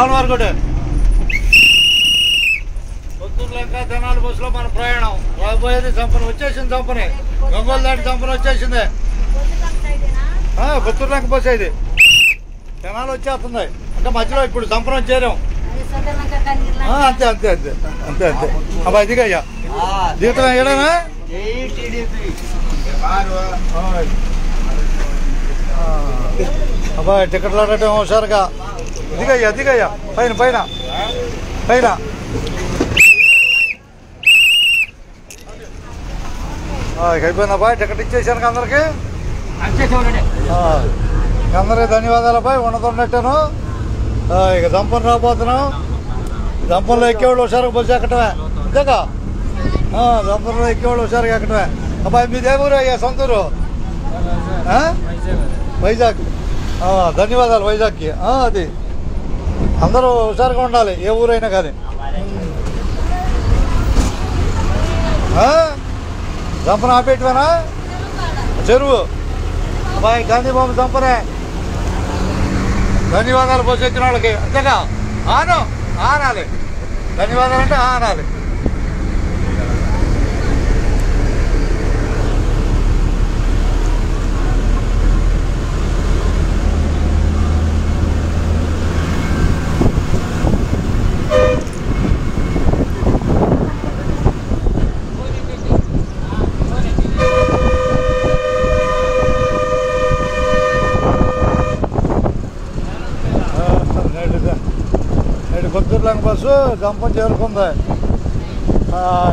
రామవారికోట పొద్దున్న లంక తెనాలి బస్సులో మన ప్రయాణం. రాబోయేది చంపన వచ్చేసింది చంపని గంగోలు దాటి చంపన వచ్చేసింది. ఆ, కొత్తూరు లంక బస్సు ఇది. తెనాలి వచ్చేస్తుంది. అంటే మధ్యలో ఇప్పుడు చంపనం చేరాం. ఆ, అంతే అంతే అంతే అంతే అంతే. అబ్బా ఇదిగయ్యా జీవితం ఏడనా అబ్బాయి టికెట్లు ఆడటం హుషారుగా దిగయ్యా దిగయ్యా పైన పైన పైన ఆ, ఇక అయిపోయింది అబ్బాయి టికెట్ ఇచ్చేసాను అందరికి అందరికి ధన్యవాదాలు అబ్బాయి ఉన్నతున్నట్టాను ఇక దంపని రాబోతున్నాం దంపంలో ఎక్కేవాళ్ళు హుషారుగా బస్సు ఎక్కటమే అంతేగా ఆ, దంపంలో ఎక్కేవాళ్ళు హుషారుగా ఎక్కటమే అబ్బాయి మీది ఏ ఊరు అయ్యా సొంత ఊరు ఆ? వైజాగ్ ఆ, ధన్యవాదాలు వైజాగ్కి ఆ, అది అందరూ హుషారుగా ఉండాలి ఏ ఊరైనా కానీ. చంపన ఆపేటివేనా? చెరువు. అబ్బాయి గాంధీ బాబు చంపనే ధన్యవాదాలు పోసి వచ్చిన వాళ్ళకి అంతేగా? ఆను ఆనాలి. ధన్యవాదాలు అంటే ఆనాలి. నేడు బస్సు గంపం చేరుకుంది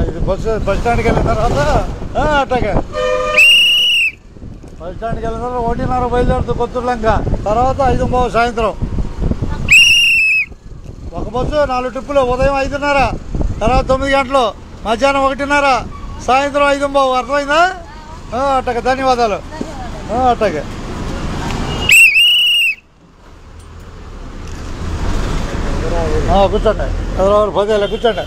ఇది బస్సు బస్ స్టాండ్కి వెళ్ళిన తర్వాత అట్టగా బస్ స్టాండ్కి వెళ్ళిన తర్వాత ఒకటిన్నర బయలుదేరుతుంది కొత్తూరు తర్వాత ఐదు బావు సాయంత్రం. ఒక బస్సు నాలుగు ట్రిప్పులు ఉదయం ఐదున్నర తర్వాత తొమ్మిది గంటలు మధ్యాహ్నం ఒకటిన్నర సాయంత్రం ఐదు బావు అర్థమైందా? అట్టగా ధన్యవాదాలు. అట్టగా కూర్చోండి. ఎవరెవరు పోతే కూర్చోండి.